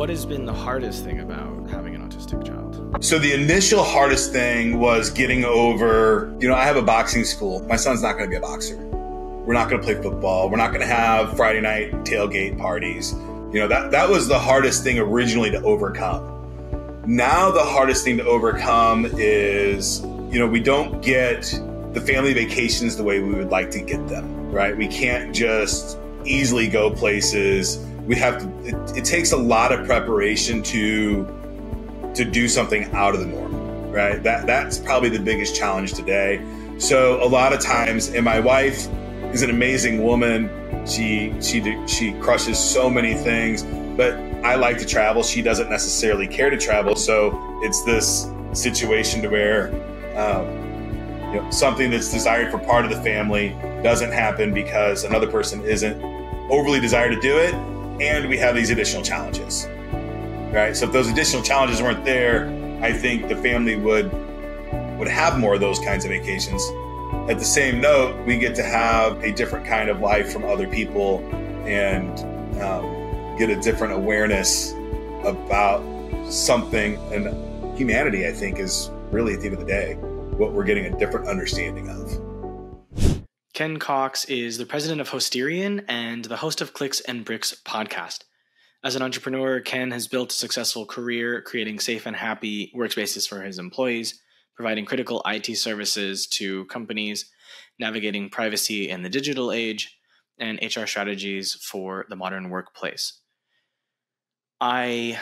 what has been the hardest thing about having an autistic child? So the initial hardest thing was getting over, you know, I have a boxing school. My son's not going to be a boxer. We're not going to play football. We're not going to have Friday night tailgate parties. You know, that that was the hardest thing originally to overcome. Now the hardest thing to overcome is, you know, we don't get the family vacations the way we would like to get them, right? We can't just easily go places. We have to it, it takes a lot of preparation to to do something out of the norm, right? That that's probably the biggest challenge today. So a lot of times, and my wife is an amazing woman. She she she crushes so many things, but I like to travel. She doesn't necessarily care to travel, so it's this situation to where um, you know, something that's desired for part of the family doesn't happen because another person isn't overly desired to do it, and we have these additional challenges. Right. So if those additional challenges weren't there, I think the family would would have more of those kinds of vacations. At the same note, we get to have a different kind of life from other people and um, get a different awareness about something. And humanity, I think, is really at the end of the day what we're getting a different understanding of. Ken Cox is the president of Hostirian and the host of Clicks and Bricks podcast. As an entrepreneur, Ken has built a successful career creating safe and happy workspaces for his employees, providing critical IT services to companies, navigating privacy in the digital age, and HR strategies for the modern workplace. I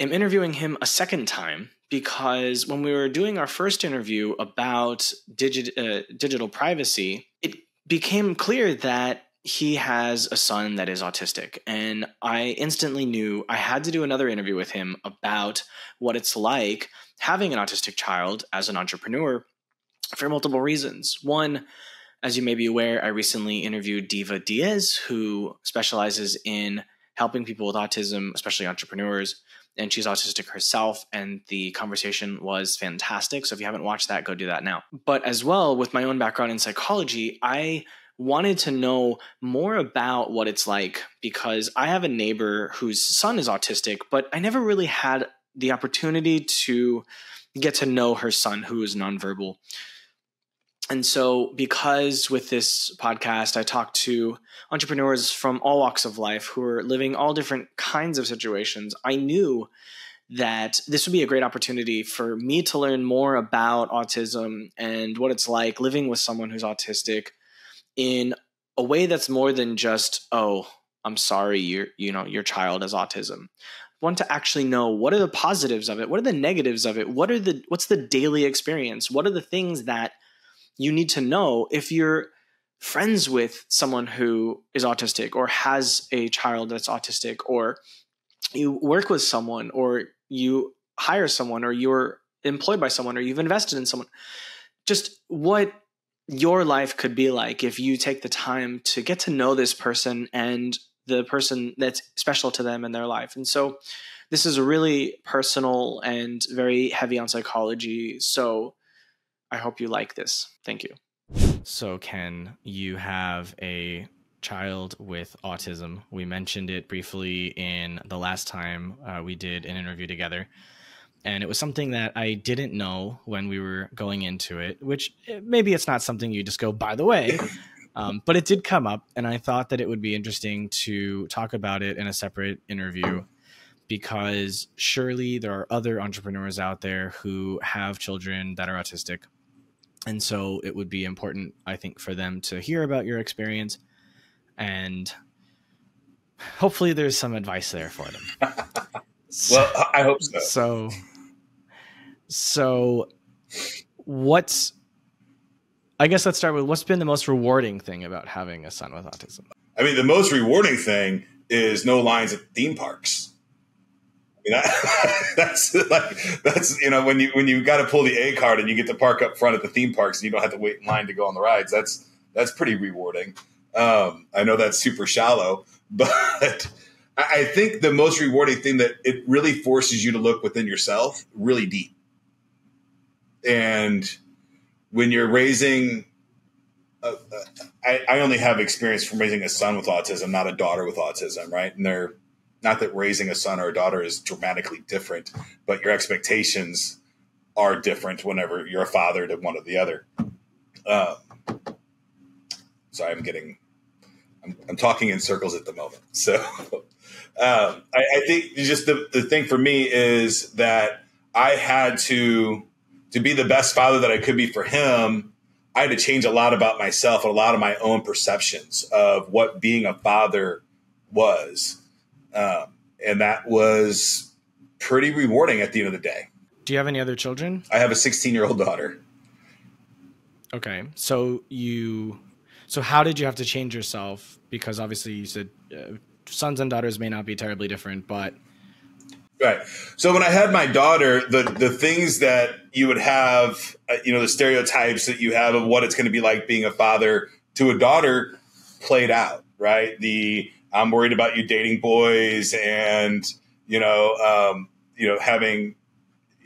am interviewing him a second time because when we were doing our first interview about digi- uh, digital privacy, it became clear that he has a son that is autistic. And I instantly knew I had to do another interview with him about what it's like having an autistic child as an entrepreneur for multiple reasons. One, as you may be aware, I recently interviewed Diva Diaz, who specializes in helping people with autism, especially entrepreneurs. And she's autistic herself, and the conversation was fantastic. So if you haven't watched that, go do that now. But as well, with my own background in psychology, I wanted to know more about what it's like because I have a neighbor whose son is autistic, but I never really had the opportunity to get to know her son who is nonverbal. And so, because with this podcast, I talk to entrepreneurs from all walks of life who are living all different kinds of situations, I knew that this would be a great opportunity for me to learn more about autism and what it's like living with someone who's autistic in a way that's more than just, oh, I'm sorry, your you know, your child has autism. I want to actually know what are the positives of it, what are the negatives of it, what are the what's the daily experience, what are the things that you need to know if you're friends with someone who is autistic or has a child that's autistic or you work with someone or you hire someone or you're employed by someone or you've invested in someone just what your life could be like if you take the time to get to know this person and the person that's special to them in their life. And so this is a really personal and very heavy on psychology. So I hope you like this. Thank you. So, Ken, you have a child with autism. We mentioned it briefly in the last time uh, we did an interview together and it was something that I didn't know when we were going into it. Which eh, maybe it's not something you just go by the way, um, but it did come up, and I thought that it would be interesting to talk about it in a separate interview because surely there are other entrepreneurs out there who have children that are autistic. And so it would be important, I think, for them to hear about your experience and hopefully there's some advice there for them. well, I hope so. So so, what's I guess let's start with what's been the most rewarding thing about having a son with autism? I mean, the most rewarding thing is no lines at theme parks. That's like that's you know when you when you got to pull the A card and you get to park up front at the theme parks and you don't have to wait in line to go on the rides. That's that's pretty rewarding. Um, I know that's super shallow, but I think the most rewarding thing that it really forces you to look within yourself really deep and when you're raising, i i only have experience from raising a son with autism, not a daughter with autism, right? And they're not that raising a son or a daughter is dramatically different, but your expectations are different whenever you're a father to one or the other. Uh, sorry, I'm getting, I'm, I'm, talking in circles at the moment. So um, I, I, think just the, the thing for me is that I had to, to be the best father that I could be for him. I had to change a lot about myself and a lot of my own perceptions of what being a father was. Um, and that was pretty rewarding at the end of the day. Do you have any other children? I have a 16 year old daughter. Okay. So you, so how did you have to change yourself? Because obviously you said uh, sons and daughters may not be terribly different, but. Right. So when I had my daughter, the, the things that you would have, uh, you know, the stereotypes that you have of what it's going to be like being a father to a daughter played out, right? The, I'm worried about you dating boys and, you know, um, you know, having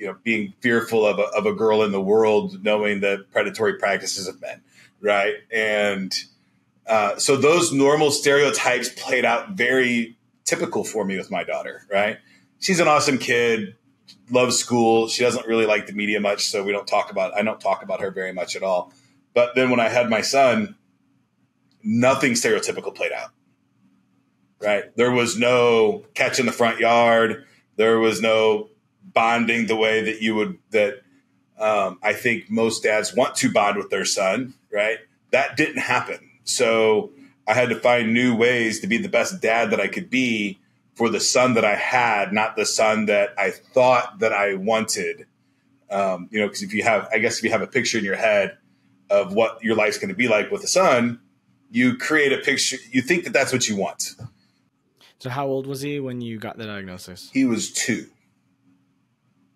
you know being fearful of a, of a girl in the world knowing the predatory practices of men right? And uh, so those normal stereotypes played out very typical for me with my daughter right? She's an awesome kid loves school. She doesn't really like the media much so we don't talk about i don't talk about her very much at all. But then when i had my son nothing stereotypical played out right there was no catch in the front yard there was no bonding the way that you would that um, I think most dads want to bond with their son, right? That didn't happen. So I had to find new ways to be the best dad that I could be for the son that I had, not the son that I thought that I wanted. Um, you know, because if you have, I guess if you have a picture in your head of what your life's going to be like with a son, you create a picture. You think that that's what you want. So, how old was he when you got the diagnosis? He was two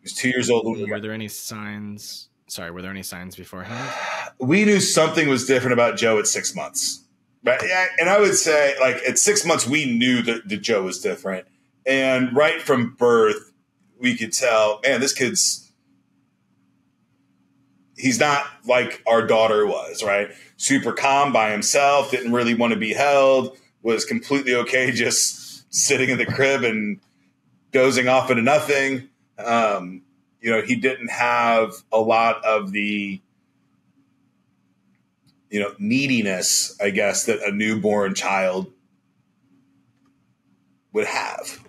was two years old. were there any signs? Sorry, were there any signs beforehand? We knew something was different about Joe at six months. Right. And I would say, like, at six months, we knew that, that Joe was different. And right from birth, we could tell, man, this kid's, he's not like our daughter was, right? Super calm by himself, didn't really want to be held, was completely okay just sitting in the crib and dozing off into nothing. Um, you know, he didn't have a lot of the, you know, neediness, I guess, that a newborn child would have.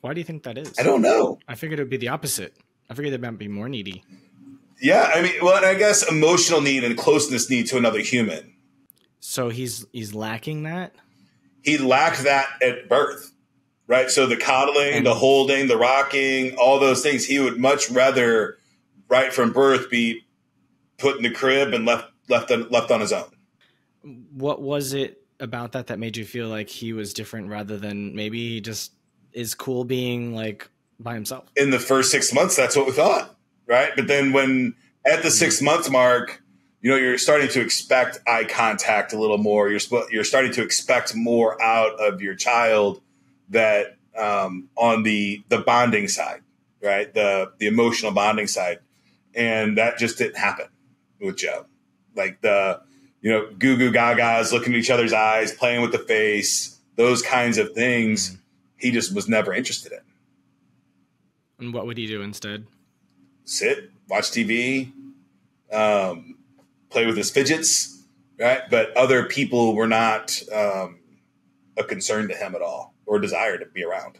Why do you think that is? I don't know. I figured it would be the opposite. I figured they might be more needy. Yeah, I mean, well, I guess emotional need and closeness need to another human. So he's he's lacking that. He lacked that at birth right? So the coddling, and the holding, the rocking, all those things, he would much rather, right from birth, be put in the crib and left left on, left on his own. What was it about that that made you feel like he was different rather than maybe he just is cool being like by himself? In the first six months, that's what we thought, right? But then when at the mm-hmm. six months mark, you know, you're starting to expect eye contact a little more. You're you're starting to expect more out of your child that um, on the the bonding side, right? The the emotional bonding side, and that just didn't happen with Joe. Like the you know goo goo gagas, looking at each other's eyes, playing with the face, those kinds of things. Mm-hmm. He just was never interested in. And what would he do instead? Sit, watch TV, um, play with his fidgets, right? But other people were not um, a concern to him at all or desire to be around.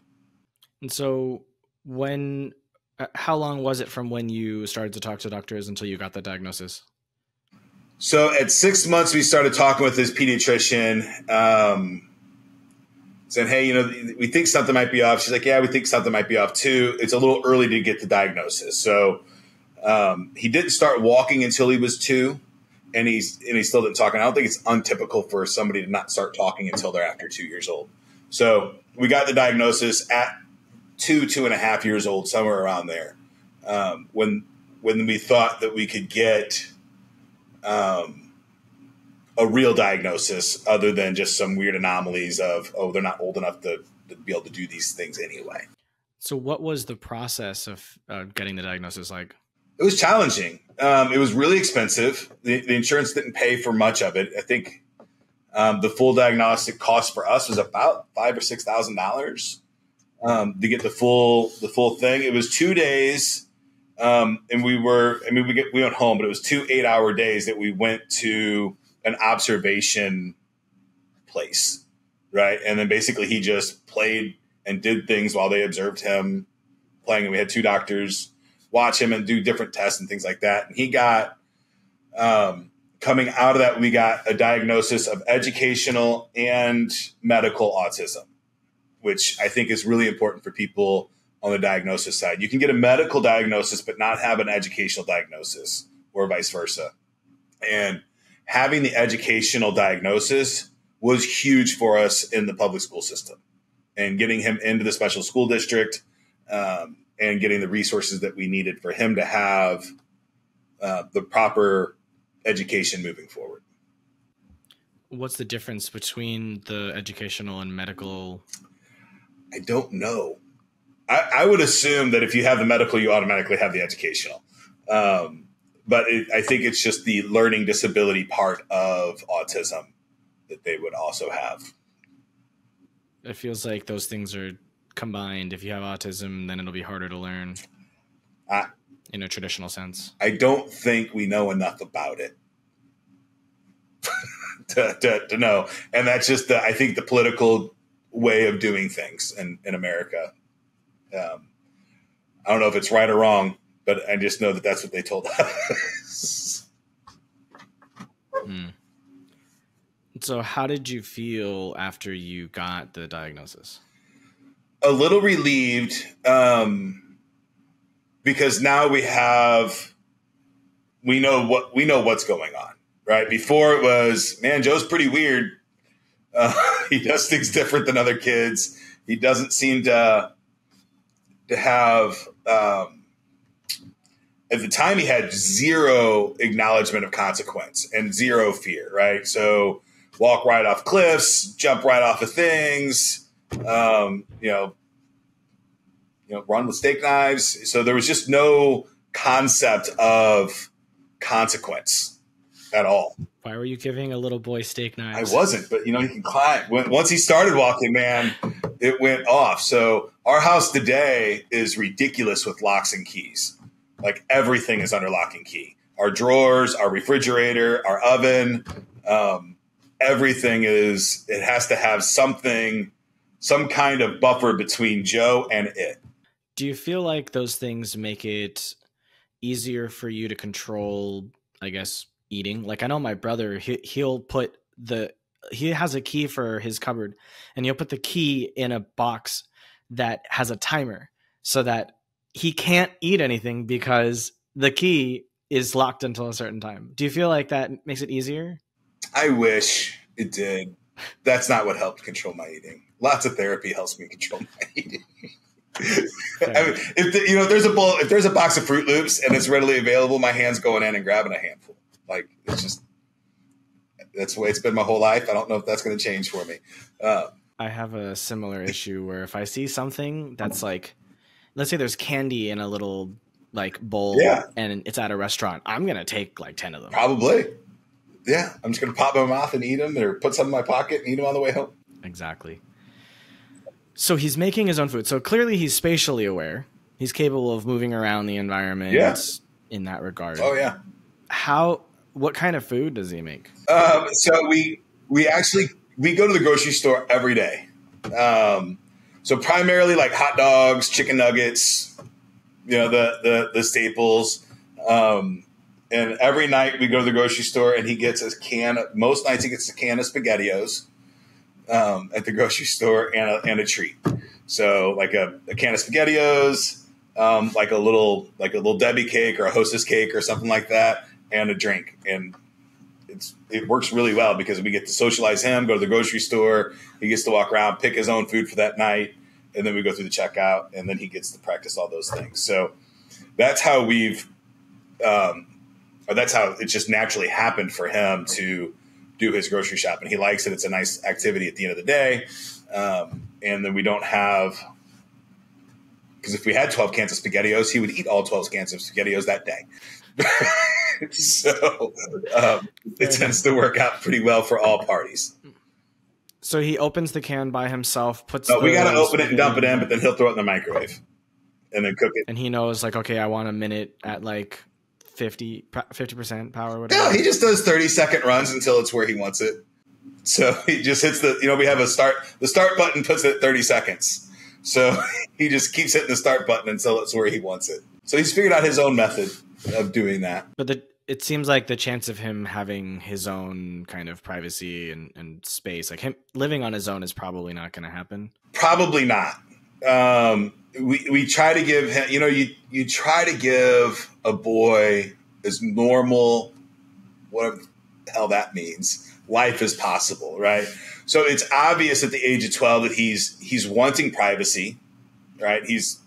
And so, when, uh, how long was it from when you started to talk to doctors until you got the diagnosis? So, at six months, we started talking with this pediatrician, um, saying, Hey, you know, we think something might be off. She's like, Yeah, we think something might be off too. It's a little early to get the diagnosis. So, um, he didn't start walking until he was two and he's and he still didn't talk. And I don't think it's untypical for somebody to not start talking until they're after two years old. So we got the diagnosis at two, two and a half years old, somewhere around there. Um, when when we thought that we could get um, a real diagnosis other than just some weird anomalies of oh they're not old enough to, to be able to do these things anyway. So what was the process of uh, getting the diagnosis like? It was challenging. Um, it was really expensive. The, the, insurance didn't pay for much of it. I think um, the full diagnostic cost for us was about five or six thousand dollars. um, to get the full the full thing. It was two days, um, and we were. I mean, we get, we went home, but it was two eight hour days that we went to an observation place, right? And then basically he just played and did things while they observed him playing. And we had two doctors watch him and do different tests and things like that. And he got um, coming out of that, we got a diagnosis of educational and medical autism, which I think is really important for people on the diagnosis side. You can get a medical diagnosis, but not have an educational diagnosis, or vice versa. And having the educational diagnosis was huge for us in the public school system and getting him into the special school district um, and getting the resources that we needed for him to have uh, the proper education moving forward. What's the difference between the educational and medical? I don't know. I, I would assume that if you have the medical, you automatically have the educational. Um, but it, I think it's just the learning disability part of autism that they would also have. It feels like those things are combined. If you have autism, then it'll be harder to learn in a traditional sense. I don't think we know enough about it to, to, to, know. And that's just, the, I think, the political way of doing things in, in America. Um, I don't know if it's right or wrong, but I just know that that's what they told us. hmm. So, how did you feel after you got the diagnosis? A little relieved um, because now we have we know what we know what's going on. Right before it was man, Joe's pretty weird. Uh, he does things different than other kids. He doesn't seem to to have. Um, at the time, he had zero acknowledgement of consequence and zero fear. Right, so walk right off cliffs, jump right off of things, um, you know, you know, run with steak knives. So there was just no concept of consequence at all. Why were you giving a little boy steak knives? I wasn't, but you know, he can climb. When, once he started walking, man, it went off. So our house today is ridiculous with locks and keys. Like everything is under lock and key. Our drawers, our refrigerator, our oven. Um, everything is it has to have something some kind of buffer between joe and it do you feel like those things make it easier for you to control i guess eating like i know my brother he, he'll put the he has a key for his cupboard and he'll put the key in a box that has a timer so that he can't eat anything because the key is locked until a certain time do you feel like that makes it easier I wish it did. That's not what helped control my eating. Lots of therapy helps me control my eating. I mean, if the, you know, there's a bowl, if there's a box of Froot Loops and it's readily available, my hand's going in and grabbing a handful. Like it's just that's the way it's been my whole life. I don't know if that's going to change for me. Uh, I have a similar issue where if I see something that's like, let's say there's candy in a little like bowl, yeah. and it's at a restaurant, I'm gonna take like ten of them. Probably yeah, I'm just going to pop them mouth and eat them or put some in my pocket and eat them on the way home. Exactly. So he's making his own food. So clearly he's spatially aware. He's capable of moving around the environment yeah. in that regard. Oh, yeah. How, what kind of food does he make? Um, so we, we actually, we go to the grocery store every day. Um, so primarily like hot dogs, chicken nuggets, you know, the, the, the staples. Um, and every night we go to the grocery store and he gets a can. Most nights he gets a can of SpaghettiOs um, at the grocery store and a, and a treat. So like a, a can of SpaghettiOs, um, like a little like a little Debbie cake or a Hostess cake or something like that, and a drink. And it's it works really well because we get to socialize him, go to the grocery store. He gets to walk around, pick his own food for that night, and then we go through the checkout, and then he gets to practice all those things. So that's how we've um, or that's how it just naturally happened for him to do his grocery shopping. And he likes it. It's a nice activity at the end of the day. Um, and then we don't have, because if we had 12 cans of SpaghettiOs, he would eat all 12 cans of SpaghettiOs that day. so um, it tends to work out pretty well for all parties. So he opens the can by himself, puts. No, we got to open it and dump it in, but then he'll throw it in the microwave and then cook it. And he knows, like, okay, I want a minute at like 50 percent power. Whatever. Yeah, he just does thirty second runs until it's where he wants it. So he just hits the. You know, we have a start. The start button puts it at thirty seconds. So he just keeps hitting the start button until it's where he wants it. So he's figured out his own method of doing that. But the it seems like the chance of him having his own kind of privacy and, and space, like him living on his own, is probably not going to happen. Probably not. Um, we we try to give him, you know, you you try to give a boy as normal, whatever the hell that means, life as possible, right? So it's obvious at the age of twelve that he's he's wanting privacy, right? He's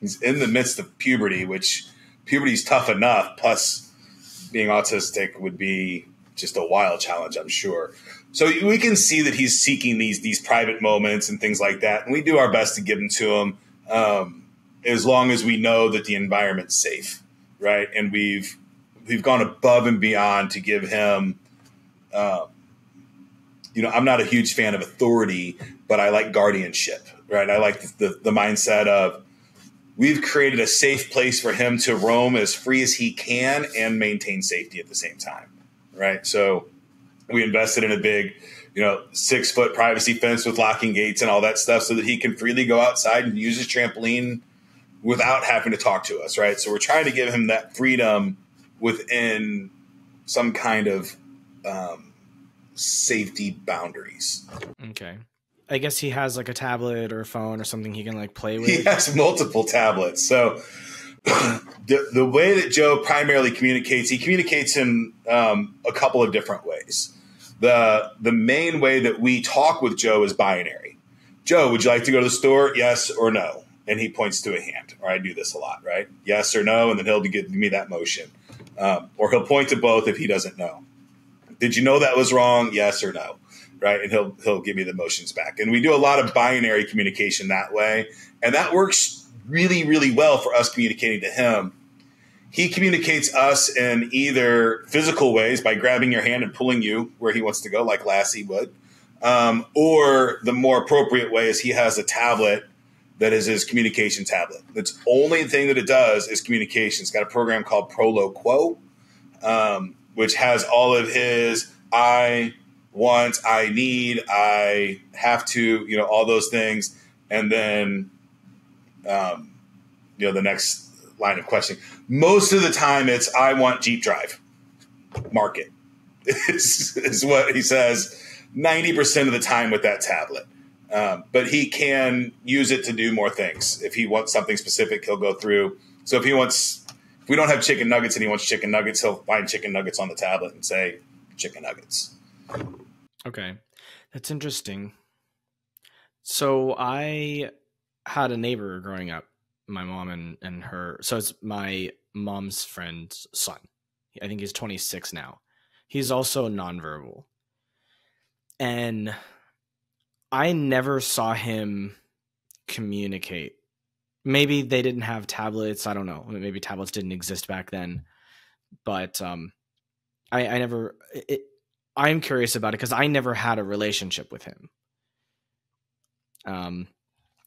he's in the midst of puberty, which puberty's tough enough. Plus, being autistic would be just a wild challenge, I'm sure. So we can see that he's seeking these these private moments and things like that, and we do our best to give them to him, um, as long as we know that the environment's safe, right? And we've we've gone above and beyond to give him. Um, you know, I'm not a huge fan of authority, but I like guardianship, right? I like the, the mindset of we've created a safe place for him to roam as free as he can and maintain safety at the same time, right? So we invested in a big, you know, six foot privacy fence with locking gates and all that stuff so that he can freely go outside and use his trampoline without having to talk to us, right? So we're trying to give him that freedom within some kind of um, safety boundaries. Okay. I guess he has like a tablet or a phone or something he can like play with. He has multiple tablets. So the, the way that Joe primarily communicates, he communicates in um, a couple of different ways. The the main way that we talk with Joe is binary. Joe, would you like to go to the store? Yes or no? And he points to a hand. Or I do this a lot, right? Yes or no, and then he'll give me that motion. Um, or he'll point to both if he doesn't know. Did you know that was wrong? Yes or no? Right, and he'll he'll give me the motions back. And we do a lot of binary communication that way, and that works really really well for us communicating to him. He communicates us in either physical ways by grabbing your hand and pulling you where he wants to go, like Lassie would, um, or the more appropriate way is he has a tablet that is his communication tablet. The only thing that it does is communication. It's got a program called Proloquo. Um, which has all of his I want, I need, I have to, you know, all those things. And then, um, you know, the next line of questioning. Most of the time, it's I want Jeep Drive. Market is, is what he says 90% of the time with that tablet. Um, but he can use it to do more things. If he wants something specific, he'll go through. So if he wants if we don't have chicken nuggets and he wants chicken nuggets, he'll find chicken nuggets on the tablet and say chicken nuggets. Okay. That's interesting. So I had a neighbor growing up, my mom and, and her. So it's my mom's friend's son. I think he's 26 now. He's also nonverbal. And I never saw him communicate maybe they didn't have tablets. I don't know. Maybe tablets didn't exist back then. But um, I, I never. It, I'm curious about it because I never had a relationship with him. Um,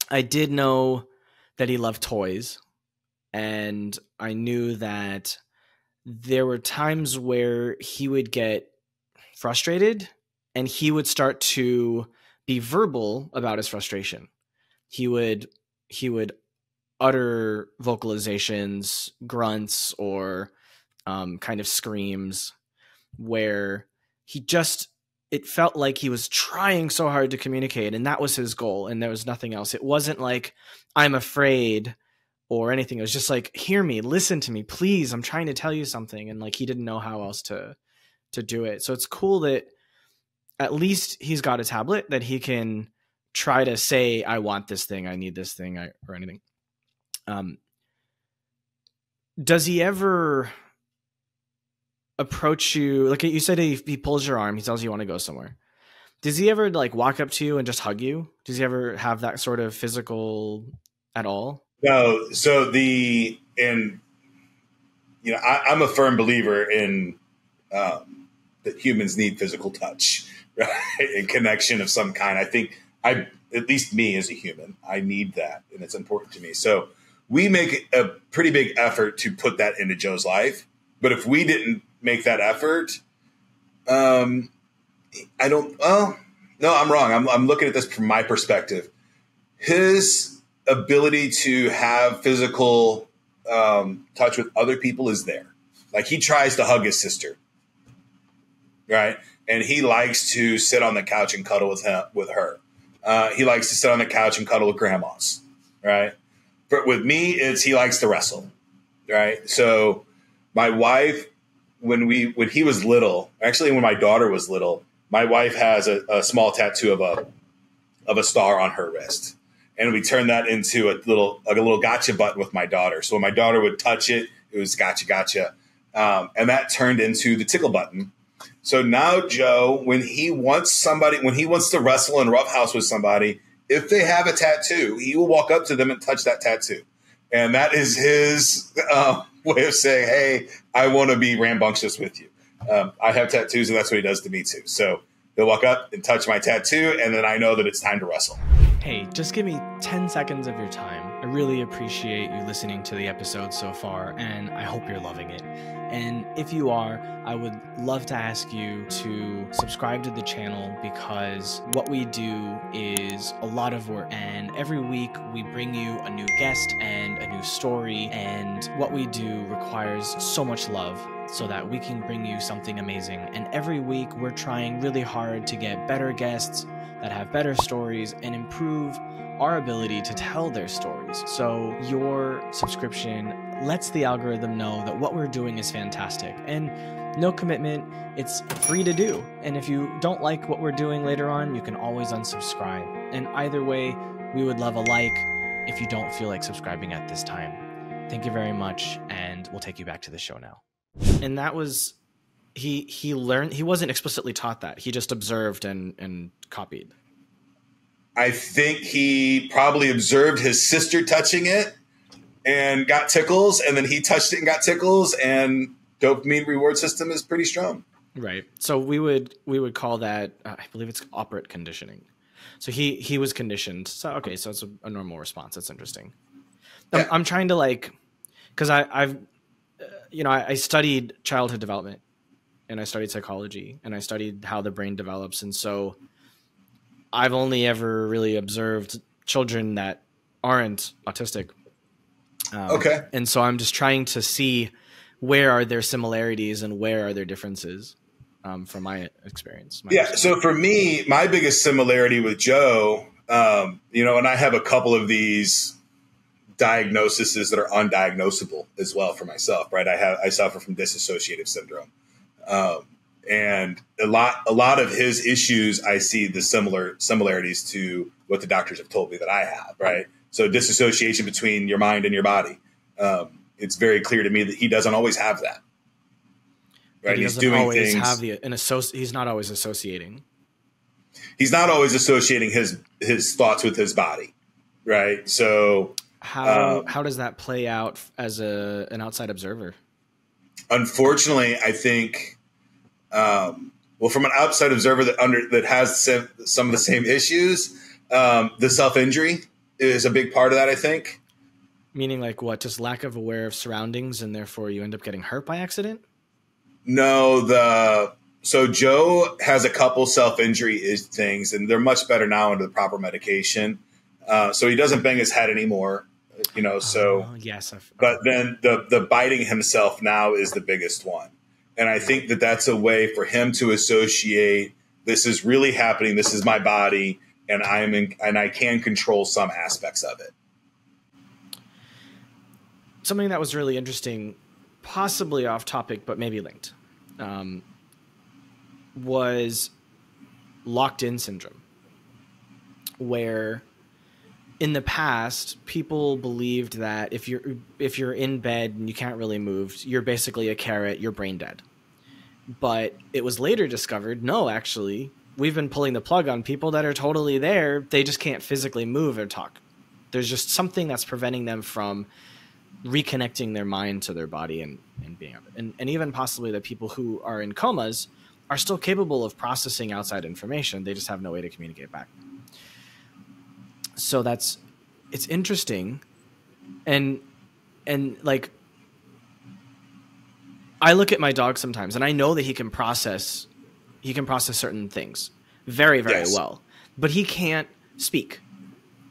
I did know that he loved toys, and I knew that there were times where he would get frustrated and he would start to be verbal about his frustration. He would he would utter vocalizations, grunts, or um, kind of screams where he just it felt like he was trying so hard to communicate and that was his goal and there was nothing else. It wasn't like i'm afraid or anything. It was just like hear me listen to me please i'm trying to tell you something and like he didn't know how else to to do it. So it's cool that at least he's got a tablet that he can try to say i want this thing i need this thing I, or anything. Um, does he ever approach you? Like you said, he, he pulls your arm. He tells you you want to go somewhere. Does he ever like walk up to you and just hug you? Does he ever have that sort of physical at all? No. So the and you know I, am a firm believer in um, that humans need physical touch, right? And connection of some kind. I think I, at least me as a human, I need that, and it's important to me. So we make a pretty big effort to put that into Joe's life. But if we didn't make that effort, um, I don't. Well, no, I'm wrong. I'm, I'm looking at this from my perspective. His ability to have physical um, touch with other people is there. Like he tries to hug his sister, right? And he likes to sit on the couch and cuddle with him with her. Uh, he likes to sit on the couch and cuddle with grandmas, right? But with me, it's he likes to wrestle, right? So my wife, when we when he was little, actually when my daughter was little, my wife has a, a small tattoo of a of a star on her wrist, and we turned that into a little a little gotcha button with my daughter. So when my daughter would touch it, it was gotcha gotcha, um, and that turned into the tickle button. So now Joe, when he wants somebody, when he wants to wrestle and roughhouse with somebody, if they have a tattoo, he will walk up to them and touch that tattoo, and that is his uh, way of saying, "Hey, I want to be rambunctious with you." Um, I have tattoos, and that's what he does to me too. So he'll walk up and touch my tattoo, and then I know that it's time to wrestle. Hey, just give me 10 seconds of your time. I really appreciate you listening to the episode so far, and I hope you're loving it. And if you are, I would love to ask you to subscribe to the channel because what we do is a lot of work. And every week we bring you a new guest and a new story. And what we do requires so much love so that we can bring you something amazing. And every week we're trying really hard to get better guests that have better stories and improve our ability to tell their stories. So your subscription lets the algorithm know that what we're doing is fantastic. And no commitment, it's free to do. And if you don't like what we're doing later on, you can always unsubscribe. And either way, we would love a like if you don't feel like subscribing at this time. Thank you very much, and we'll take you back to the show now. And that was he he learned he wasn't explicitly taught that. He just observed and and copied. I think he probably observed his sister touching it and got tickles, and then he touched it and got tickles, and dopamine reward system is pretty strong. Right. So we would we would call that uh, I believe it's operant conditioning. So he he was conditioned. So okay, so it's a, a normal response. That's interesting. I'm, yeah. I'm trying to like because I I've uh, you know I, I studied childhood development and I studied psychology and I studied how the brain develops, and so I've only ever really observed children that aren't autistic. Um, okay. And so I'm just trying to see where are there similarities and where are there differences um, from my experience. My yeah. So for me, my biggest similarity with Joe, um, you know, and I have a couple of these diagnoses that are undiagnosable as well for myself, right? I have I suffer from dissociative syndrome. Um, and a lot a lot of his issues I see the similar similarities to what the doctors have told me that I have right so disassociation between your mind and your body. Um, it's very clear to me that he doesn't always have that. Right he he's doing always things have the an associ- he's not always associating. He's not always associating his his thoughts with his body right? So how um, how does that play out as a an outside observer? Unfortunately I think um, well, from an outside observer that under that has some, some of the same issues, um, the self injury is a big part of that. I think. Meaning, like what? Just lack of aware of surroundings, and therefore you end up getting hurt by accident. No, the so Joe has a couple self injury things, and they're much better now under the proper medication. Uh, so he doesn't bang his head anymore, you know. So oh, yes, I've, but then the the biting himself now is the biggest one. And I think that that's a way for him to associate this is really happening. This is my body, and I'm in, and I can control some aspects of it. Something that was really interesting, possibly off topic, but maybe linked, um, was locked in syndrome, where in the past people believed that if you're if you're in bed and you can't really move you're basically a carrot you're brain dead but it was later discovered no actually we've been pulling the plug on people that are totally there they just can't physically move or talk there's just something that's preventing them from reconnecting their mind to their body and, and being and, and even possibly the people who are in comas are still capable of processing outside information. They just have no way to communicate back. So that's it's interesting, and and like I look at my dog sometimes, and I know that he can process he can process certain things very very yes. well, but he can't speak,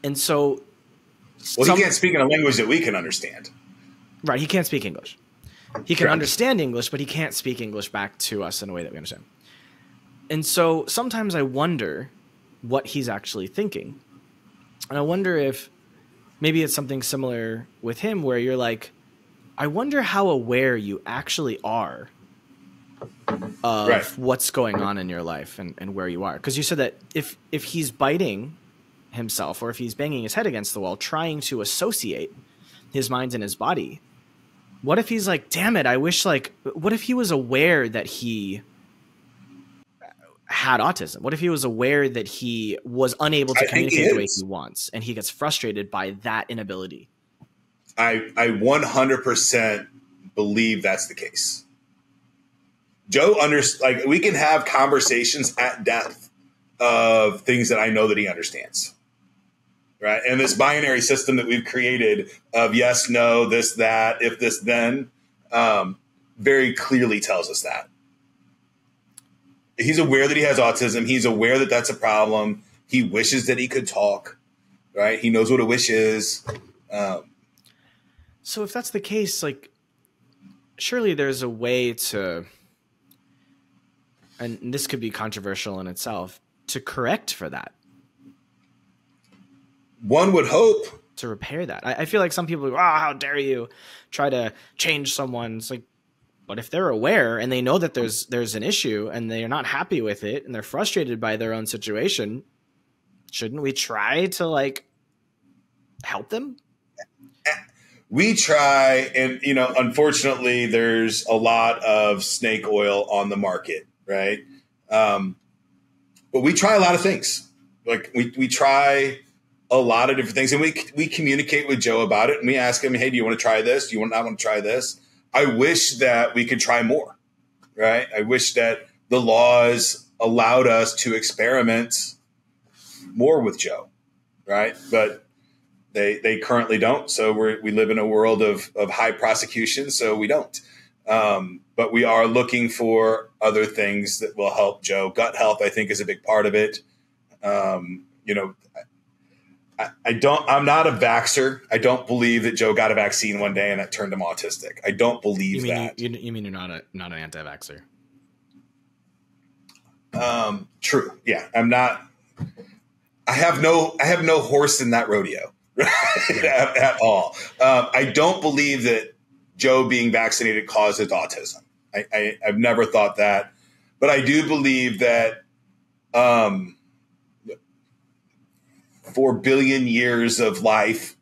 and so well, some, he can't speak in a language that we can understand. Right, he can't speak English. He can Correct. understand English, but he can't speak English back to us in a way that we understand. And so sometimes I wonder what he's actually thinking. And I wonder if maybe it's something similar with him where you're like, I wonder how aware you actually are of right. what's going on in your life and, and where you are. Because you said that if if he's biting himself or if he's banging his head against the wall, trying to associate his mind and his body, what if he's like, damn it, I wish like what if he was aware that he had autism? What if he was aware that he was unable to I communicate the way he wants and he gets frustrated by that inability? I I 100% believe that's the case. Joe under like we can have conversations at depth of things that I know that he understands. Right? And this binary system that we've created of yes, no, this, that, if this, then, um, very clearly tells us that. He's aware that he has autism. He's aware that that's a problem. He wishes that he could talk. Right? He knows what a wish is. Um, so if that's the case, like surely there's a way to and this could be controversial in itself to correct for that. One would hope to repair that. I, I feel like some people go, "Oh, ah, how dare you try to change someone's like, but if they're aware and they know that there's there's an issue and they're not happy with it and they're frustrated by their own situation, shouldn't we try to like help them? we try and you know unfortunately there's a lot of snake oil on the market right? Um, but we try a lot of things. Like we, we try a lot of different things and we we communicate with joe about it and we ask him hey do you want to try this? Do you want not want to try this? I wish that we could try more right? I wish that the laws allowed us to experiment more with joe right? But they they currently don't. So we we live in a world of of high prosecution, so we don't. Um, but we are looking for other things that will help Joe. Gut health, I think, is a big part of it. Um, you know, I, I, don't. I'm not a vaxer. I don't believe that Joe got a vaccine one day and that turned him autistic. I don't believe you mean that. You, you, mean you're not a not an anti-vaxer? Um, true. Yeah, I'm not. I have no. I have no horse in that rodeo. at, at, all. Um, I don't believe that Joe being vaccinated causes autism. I, I, have never thought that, but I do believe that um, four billion years of life,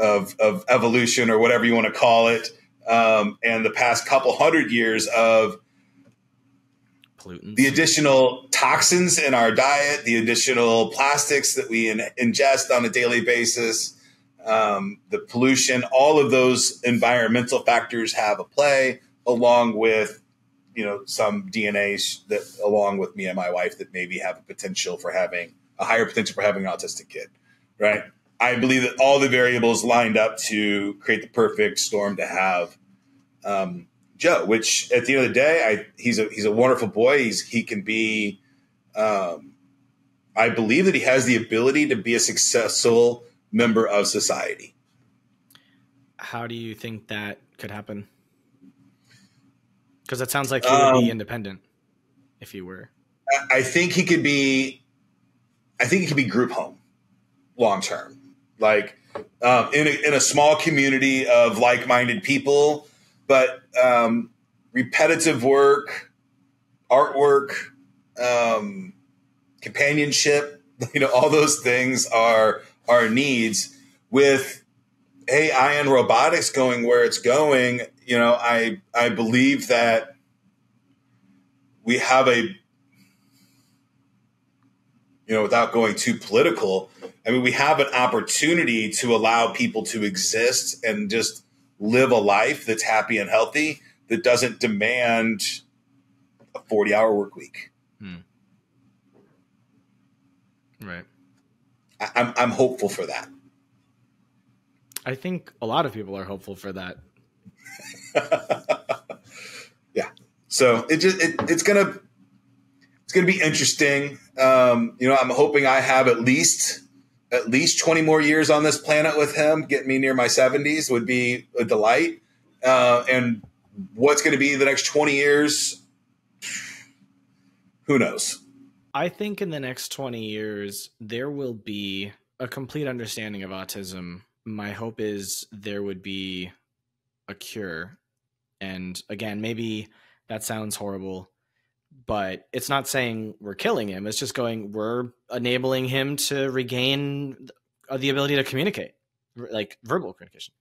of, of evolution, or whatever you want to call it, um, and the past couple hundred years of Pollutants. the additional toxins in our diet, the additional plastics that we in, ingest on a daily basis, um, the pollution, all of those environmental factors have a play, along with you know some DNA that, along with me and my wife, that maybe have a potential for having a higher potential for having an autistic kid, right? I believe that all the variables lined up to create the perfect storm to have um, Joe. Which at the end of the day, I, he's a he's a wonderful boy. He's he can be. Um, I believe that he has the ability to be a successful member of society. How do you think that could happen? Because it sounds like he would be um, independent if he were. I think he could be. I think he could be group home, long term, like um, in a, in a small community of like minded people, but um, repetitive work, artwork, um, companionship. You know, all those things are our needs with AI and robotics going where it's going, you know, I I believe that we have a you know, without going too political, I mean, we have an opportunity to allow people to exist and just live a life that's happy and healthy that doesn't demand a 40 hour work week. Hmm. Right. I, I'm, I'm hopeful for that. I think a lot of people are hopeful for that. yeah. So it just it, it's gonna it's gonna be interesting. Um, you know, I'm hoping I have at least at least 20 more years on this planet with him. Get me near my 70s would be a delight. Uh, and what's going to be the next 20 years? Who knows? I think in the next 20 years, there will be a complete understanding of autism. My hope is there would be a cure. And again, maybe that sounds horrible, but it's not saying we're killing him. It's just going, we're enabling him to regain the ability to communicate, like verbal communication.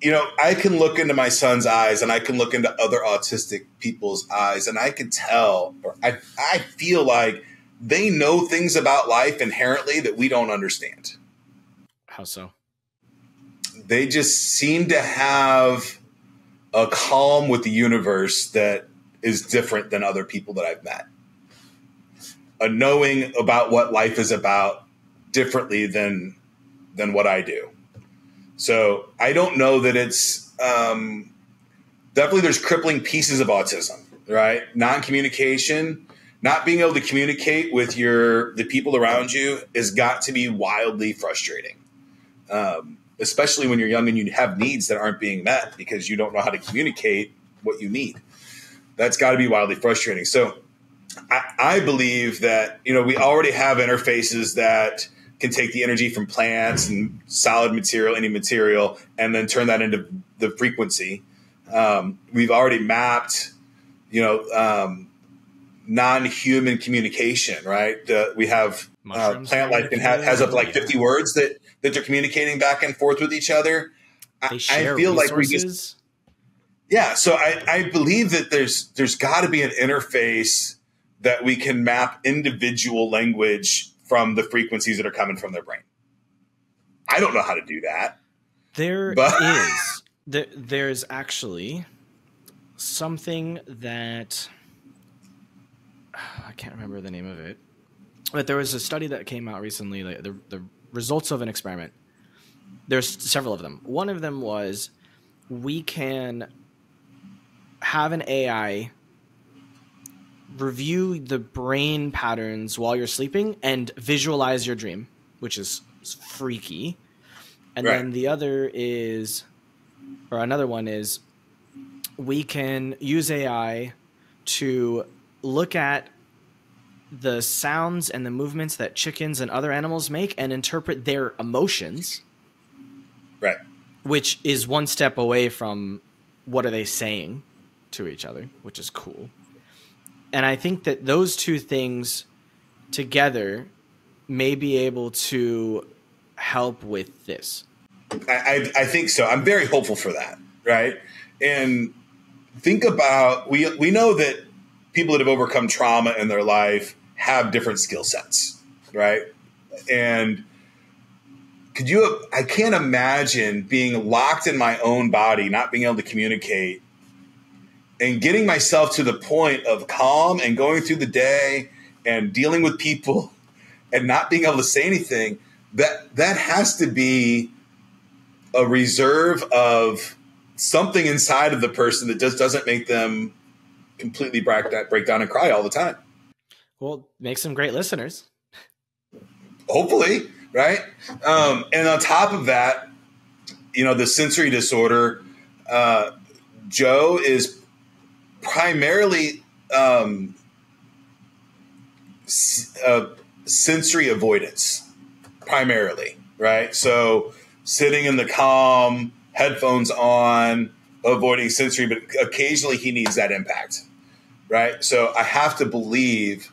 You know, I can look into my son's eyes and I can look into other autistic people's eyes and I can tell, or I, I feel like they know things about life inherently that we don't understand. How so? They just seem to have a calm with the universe that is different than other people that I've met. A knowing about what life is about differently than than what I do. So I don't know that it's um, definitely there's crippling pieces of autism, right? Non-communication, not being able to communicate with your the people around you has got to be wildly frustrating. Um, especially when you're young and you have needs that aren't being met because you don't know how to communicate what you need that's got to be wildly frustrating. So I, I, believe that, you know, we already have interfaces that can take the energy from plants and solid material, any material, and then turn that into the frequency. Um, we've already mapped, you know, um, non-human communication, right? We have uh, plant life can have, has up like 50 words that, that they're communicating back and forth with each other. I, I, feel resources. like we just, yeah, so I, I believe that there's there's got to be an interface that we can map individual language from the frequencies that are coming from their brain. I don't know how to do that. There but- is there, there's actually something that I can't remember the name of it, but there was a study that came out recently. Like the the results of an experiment. There's several of them. One of them was we can have an AI review the brain patterns while you're sleeping and visualize your dream, which is freaky. And right. then the other is, or another one is, we can use AI to look at the sounds and the movements that chickens and other animals make and interpret their emotions. Right. Which is one step away from what are they saying to each other, which is cool. And I think that those two things together may be able to help with this. I, I, I think so. I'm very hopeful for that, right? And think about we we know that people that have overcome trauma in their life have different skill sets, right? And could you I can't imagine being locked in my own body, not being able to communicate and getting myself to the point of calm and going through the day and dealing with people and not being able to say anything that that has to be a reserve of something inside of the person that just doesn't make them completely break, break down and cry all the time. Well, make some great listeners. Hopefully, right? Um, and on top of that, you know, the sensory disorder, uh, Joe is primarily um, uh, sensory avoidance, primarily, right? So sitting in the calm, headphones on, avoiding sensory, but occasionally he needs that impact, right? So I have to believe,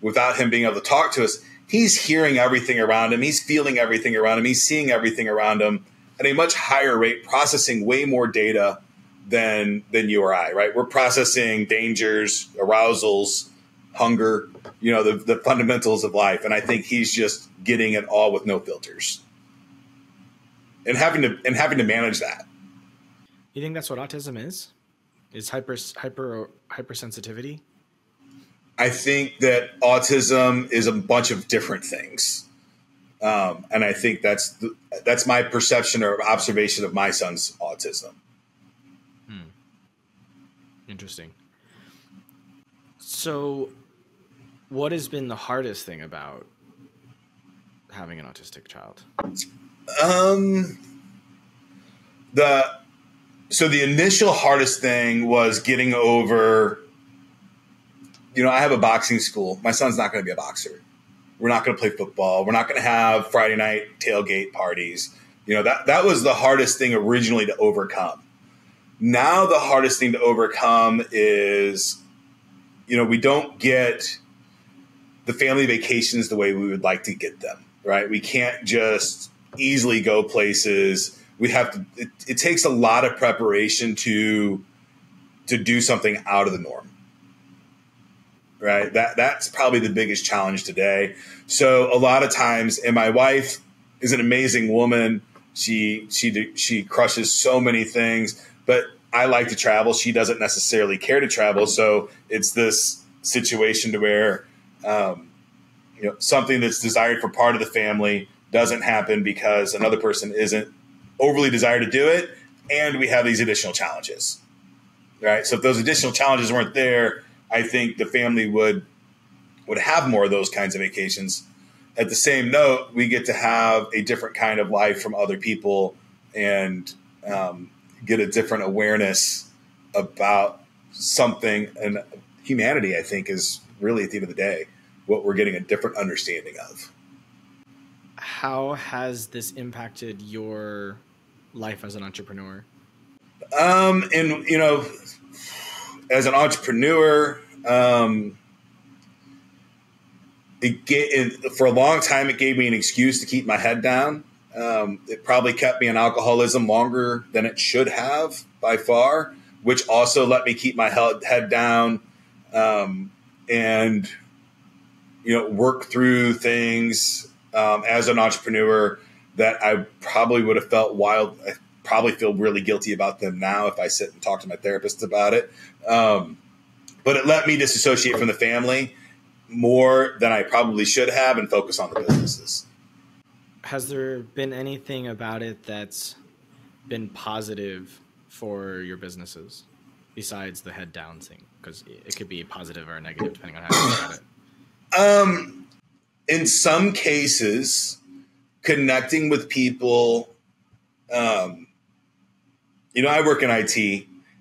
without him being able to talk to us, he's hearing everything around him, he's feeling everything around him, he's seeing everything around him at a much higher rate, processing way more data than than you or I, right? We're processing dangers, arousals, hunger, you know, the, the fundamentals of life. And I think he's just getting it all with no filters. And having to and having to manage that. You think that's what autism is? Is hyper hyper hypersensitivity? I think that autism is a bunch of different things, um, and I think that's the, that's my perception or observation of my son's autism. Hmm. Interesting. So, what has been the hardest thing about having an autistic child? Um, the so the initial hardest thing was getting over. You know, I have a boxing school. My son's not going to be a boxer. We're not going to play football. We're not going to have Friday night tailgate parties. You know that that was the hardest thing originally to overcome. Now the hardest thing to overcome is, you know, we don't get the family vacations the way we would like to get them. Right? We can't just easily go places. We have to. It, it takes a lot of preparation to to do something out of the norm. Right. That that's probably the biggest challenge today. So a lot of times, and my wife is an amazing woman. She she she crushes so many things, but I like to travel. She doesn't necessarily care to travel, so it's this situation to where um, you know something that's desired for part of the family doesn't happen because another person isn't overly desired to do it, and we have these additional challenges. Right. So if those additional challenges weren't there, I think the family would would have more of those kinds of vacations. At the same note, we get to have a different kind of life from other people and um, get a different awareness about something. And humanity, I think, is really at the end of the day what we're getting a different understanding of how has this impacted your life as an entrepreneur? Um, and you know, as an entrepreneur, um, it, it, for a long time it gave me an excuse to keep my head down. Um, it probably kept me in alcoholism longer than it should have by far, which also let me keep my head, head down um, and you know work through things um, as an entrepreneur that I probably would have felt wild. I probably feel really guilty about them now if I sit and talk to my therapist about it. Um, but it let me disassociate from the family more than I probably should have and focus on the businesses. Has there been anything about it that's been positive for your businesses besides the head down thing? Because it could be positive or negative depending on how you look at it. Um, in some cases, connecting with people. Um, you know, I work in IT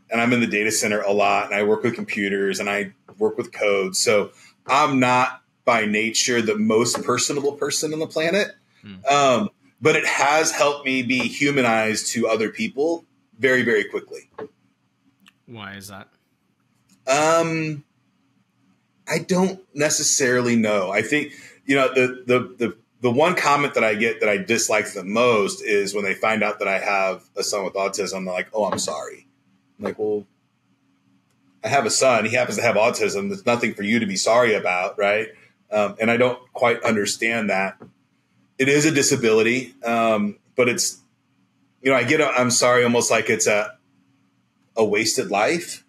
and I'm in the data center a lot, and I work with computers and I work with code. So I'm not by nature the most personable person on the planet. Hmm. Um, but it has helped me be humanized to other people very, very quickly. Why is that? Um, I don't necessarily know. I think you know, the, the, the, the one comment that I get that I dislike the most is when they find out that I have a son with autism. They're like, "Oh, I'm sorry." I'm like, well, I have a son. He happens to have autism. There's nothing for you to be sorry about, right? Um, and I don't quite understand that. It is a disability, um, but it's, you know, I get. A, I'm sorry, almost like it's a a wasted life,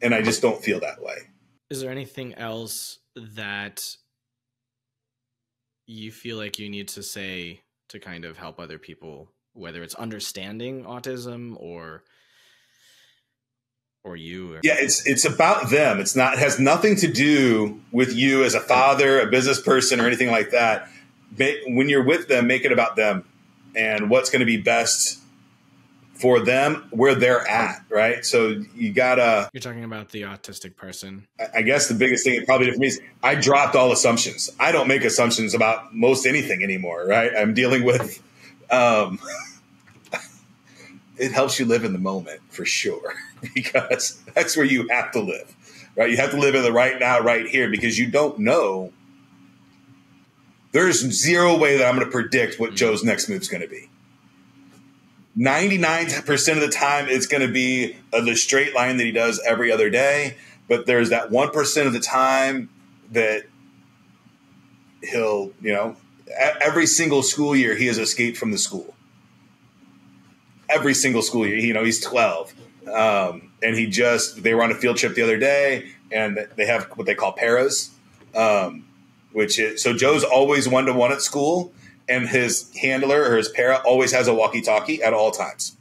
and I just don't feel that way. Is there anything else that you feel like you need to say to kind of help other people whether it's understanding autism or or you or- yeah it's it's about them. It's not it has nothing to do with you as a father a business person or anything like that. When you're with them make it about them and what's going to be best for them where they're at, right? So you gotta. You're talking about the autistic person. I guess the biggest thing it probably for me is I dropped all assumptions. I don't make assumptions about most anything anymore, right? I'm dealing with. Um, it helps you live in the moment for sure because that's where you have to live, right? You have to live in the right now, right here, because you don't know. There's zero way that I'm going to predict what mm-hmm. Joe's next move is going to be. 99% of the time it's going to be the straight line that he does every other day but there's that 1% of the time that he'll you know every single school year he has escaped from the school. Every single school year you know he's 12 um, and he just they were on a field trip the other day, and they have what they call paras, um, which is so Joe's always one to one at school, and his handler or his para always has a walkie talkie at all times.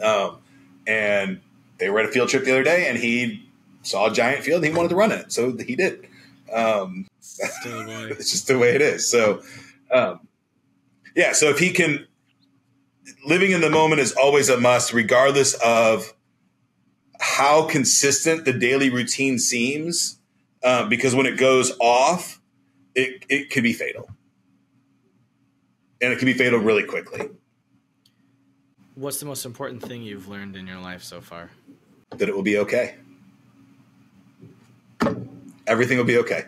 Um, and they were at a field trip the other day, and he saw a giant field, and he wanted to run it, so he did. Um, it's just the way it is. So, um, yeah. So if he can, living in the moment is always a must, regardless of how consistent the daily routine seems. Uh, because when it goes off, it it can be fatal, and it can be fatal really quickly. What's the most important thing you've learned in your life so far? That it will be okay. Everything will be okay.